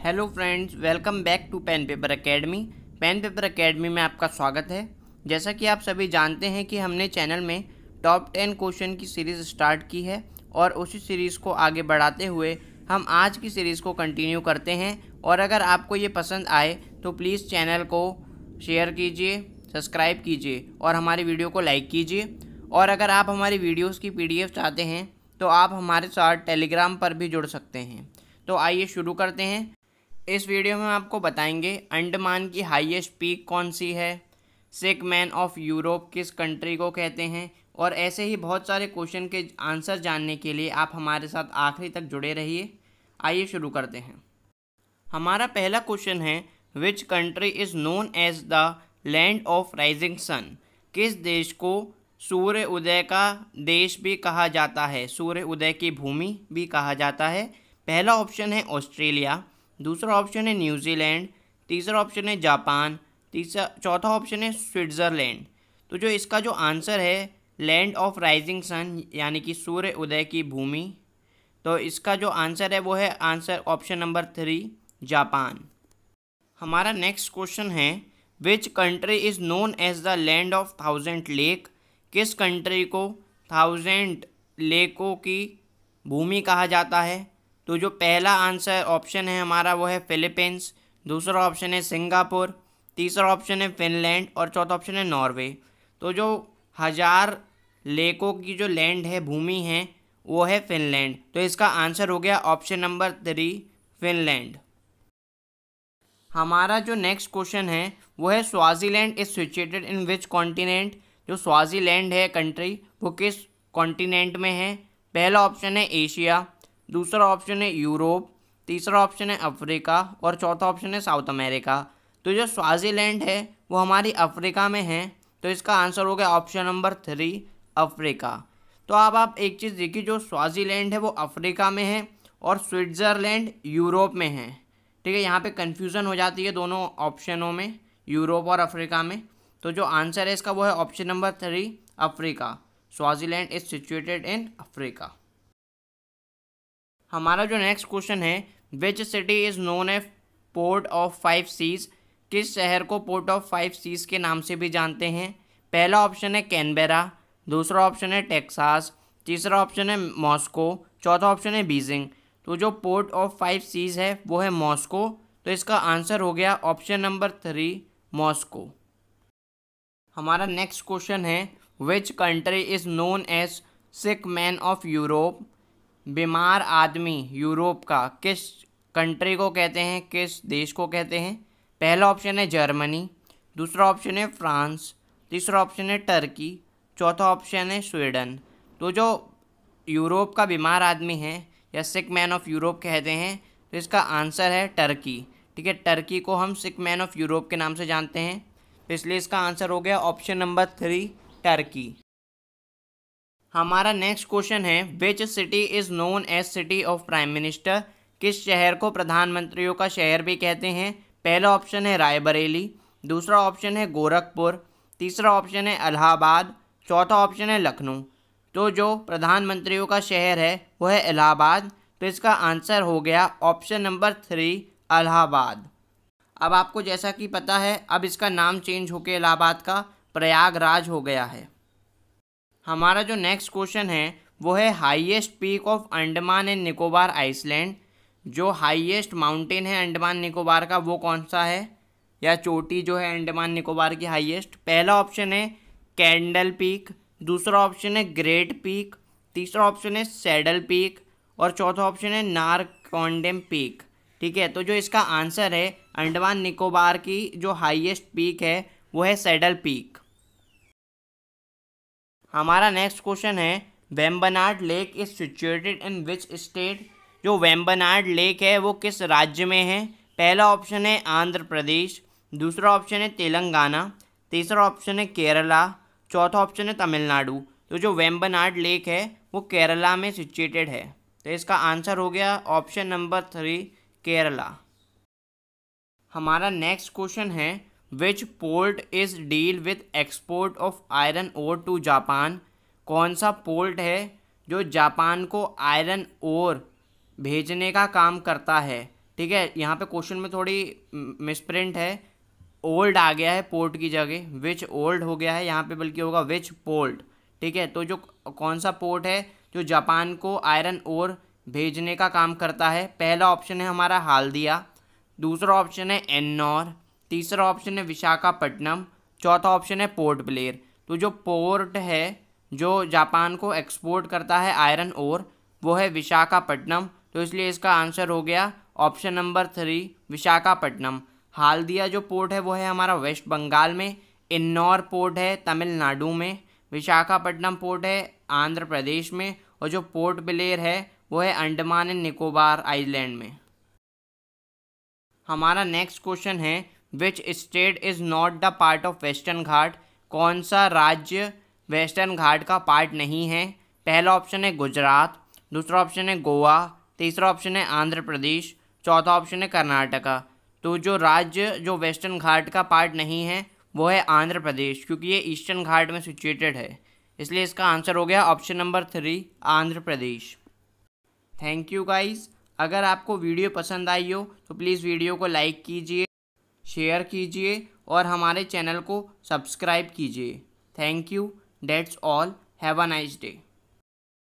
Hello friends, welcome back to pen paper academy pen paper academy में आपका स्वागत है। जैसा कि आप सभी जानते हैं कि हमने चैनल में टॉप टेन क्वेश्चन की सीरीज़ स्टार्ट की है और उसी सीरीज़ को आगे बढ़ाते हुए हम आज की सीरीज़ को कंटिन्यू करते हैं। और अगर आपको ये पसंद आए तो प्लीज़ चैनल को शेयर कीजिए, सब्सक्राइब कीजिए और हमारी वीडियो को लाइक कीजिए। और अगर आप हमारी वीडियोस की पीडीएफ चाहते हैं तो आप हमारे साथ टेलीग्राम पर भी जुड़ सकते हैं। तो आइए शुरू करते हैं। इस वीडियो में आपको बताएँगे अंडमान की हाईएस्ट पीक कौन सी है सिक मैन ऑफ़ यूरोप किस कंट्री को कहते हैं, और ऐसे ही बहुत सारे क्वेश्चन के आंसर जानने के लिए आप हमारे साथ आखिरी तक जुड़े रहिए। आइए शुरू करते हैं। हमारा पहला क्वेश्चन है which country is known as the land of rising sun किस देश को सूर्य उदय का देश भी कहा जाता है? सूर्य उदय की भूमि भी कहा जाता है। पहला ऑप्शन है ऑस्ट्रेलिया। दूसरा ऑप्शन है न्यूजीलैंड, तीसरा ऑप्शन है जापान, तीसरा, चौथा ऑप्शन है स्विट्ज़रलैंड। तो जो इसका जो आंसर है, लैंड ऑफ़ राइजिंग सन, यानी कि सूर्य उदय की भूमि तो इसका जो आंसर है वो है answer option number three, Japan. हमारा नेक्स्ट क्वेश्चन है, which country is known as the land of thousand lake? किस कंट्री को थाउज़ेंड लेकों की भूमि कहा जाता है? तो जो पहला आंसर ऑप्शन है हमारा वो है फिलीपींस दूसरा ऑप्शन है सिंगापुर, तीसरा ऑप्शन है फिनलैंड और चौथा ऑप्शन है नॉर्वे तो जो हज़ार लेकों की जो लैंड है, भूमि है, वो है फिनलैंड तो इसका आंसर हो गया ऑप्शन नंबर थ्री फिनलैंड हमारा जो नेक्स्ट क्वेश्चन है, वो है Swaziland is situated in which continent जो स्वाजीलैंड है कंट्री वो किस कॉन्टिनेंट में है? पहला ऑप्शन है एशिया दूसरा ऑप्शन है यूरोप, तीसरा ऑप्शन है अफ्रीका और चौथा ऑप्शन है साउथ अमेरिका। तो जो स्वाजीलैंड है, वो हमारी अफ्रीका में है। तो इसका आंसर हो गया ऑप्शन नंबर थ्री, अफ्रीका। तो अब आप एक चीज़ देखिए, जो स्वाजीलैंड है, वो अफ्रीका में है और स्विट्ज़रलैंड यूरोप में है। ठीक है, यहाँ पे कन्फ्यूज़न हो जाती है दोनों ऑप्शनों में, यूरोप और अफ्रीका में। तो जो आंसर है इसका, वो है option number three Africa. Swaziland is situated in Africa हमारा जो नेक्स्ट क्वेश्चन है which city is known a port of five seas किस शहर को पोर्ट ऑफ़ फाइव सीज के नाम से भी जानते हैं? पहला ऑप्शन है कैनबेरा दूसरा ऑप्शन है टेक्सास तीसरा ऑप्शन है मॉस्को चौथा ऑप्शन है बीजिंग तो जो पोर्ट ऑफ़ फाइव सीज है, वो है मॉस्को तो इसका आंसर हो गया ऑप्शन नंबर थ्री मॉस्को हमारा नेक्स्ट क्वेश्चन है which country is known as sick man of Europe बीमार आदमी यूरोप का किस कंट्री को कहते हैं, किस देश को कहते हैं? पहला ऑप्शन है जर्मनी, दूसरा ऑप्शन है फ्रांस, तीसरा ऑप्शन है टर्की, चौथा ऑप्शन है स्वीडन। तो जो यूरोप का बीमार आदमी है, या सिक मैन ऑफ़ यूरोप कहते हैं तो इसका आंसर है टर्की। ठीक है, टर्की को हम सिक मैन ऑफ़ यूरोप के नाम से जानते हैं तो इसलिए इसका आंसर हो गया ऑप्शन नंबर थ्री, टर्की। हमारा नेक्स्ट क्वेश्चन है which city is known as city of prime minister किस शहर को प्रधानमंत्रियों का शहर भी कहते हैं? पहला ऑप्शन है रायबरेली, दूसरा ऑप्शन है गोरखपुर, तीसरा ऑप्शन है इलाहाबाद चौथा ऑप्शन है लखनऊ। तो जो प्रधानमंत्रियों का शहर है वो है इलाहाबाद तो इसका आंसर हो गया ऑप्शन नंबर थ्री इलाहाबाद अब आपको जैसा कि पता है, अब इसका नाम चेंज होकर इलाहाबाद का प्रयागराज हो गया है। हमारा जो नेक्स्ट क्वेश्चन है, वो है highest peak of Andaman and Nicobar island जो हाईएस्ट माउंटेन है अंडमान निकोबार का, वो कौन सा है? या चोटी जो है अंडमान निकोबार की हाईएस्ट पहला ऑप्शन है कैंडल पीक दूसरा ऑप्शन है ग्रेट पीक तीसरा ऑप्शन है सैडल पीक और चौथा ऑप्शन है नारकॉन्डेम पीक ठीक है? तो जो इसका आंसर है अंडमान निकोबार की जो हाईएस्ट पीक है, वो है सेडल पीक हमारा नेक्स्ट क्वेश्चन है Vembanad lake is situated in which state जो वेम्बनाड लेक है, वो किस राज्य में है? पहला ऑप्शन है आंध्र प्रदेश, दूसरा ऑप्शन है तेलंगाना, तीसरा ऑप्शन है केरला, चौथा ऑप्शन है तमिलनाडु। तो जो वेम्बनाड लेक है, वो केरला में सिचुएटेड है। तो इसका आंसर हो गया ऑप्शन नंबर थ्री केरला। हमारा नेक्स्ट क्वेश्चन है which port is deal with export of iron ore to Japan कौन सा पोर्ट है जो जापान को आयरन ओर भेजने का काम करता है? ठीक है, यहाँ पे क्वेश्चन में थोड़ी मिसप्रिंट है। ओल्ड आ गया है पोर्ट की जगह। विच ओल्ड हो गया है? यहाँ पे बल्कि होगा विच पोर्ट ठीक है तो जो कौन सा पोर्ट है जो जापान को आयरन ओर भेजने का काम करता है? पहला ऑप्शन है हमारा हाल्दिया। दूसरा ऑप्शन है एन्नौर तीसरा ऑप्शन है विशाखापट्टनम, चौथा ऑप्शन है पोर्ट ब्लेयर। तो जो पोर्ट है, जो जापान को एक्सपोर्ट करता है आयरन ओर, वो है विशाखापट्टनम। तो इसलिए इसका आंसर हो गया option number three, Visakhapatnam. Haldia जो पोर्ट है, वो है हमारा वेस्ट बंगाल में, इन्नौर पोर्ट है तमिलनाडु में, विशाखापट्टनम पोर्ट है आंध्र प्रदेश में, और जो पोर्ट ब्लेयर है, वो है अंडमान एंड निकोबार आइलैंड में। हमारा नेक्स्ट क्वेश्चन है which state is not the part of western Ghat कौन सा राज्य वेस्टर्न घाट का पार्ट नहीं है? पहला ऑप्शन है गुजरात, दूसरा ऑप्शन है गोवा, तीसरा ऑप्शन है आंध्र प्रदेश, चौथा ऑप्शन है कर्नाटका। तो जो राज्य जो वेस्टर्न घाट का पार्ट नहीं है, वो है आंध्र प्रदेश, क्योंकि ये ईस्टर्न घाट में सिचुएटेड है। इसलिए इसका आंसर हो गया option number three Andhra Pradesh. Thank you guys अगर आपको वीडियो पसंद आई हो तो प्लीज़ वीडियो को लाइक कीजिए। शेयर कीजिए और हमारे चैनल को सब्सक्राइब कीजिए। Thank you that's all have a nice day